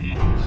Mm-hmm.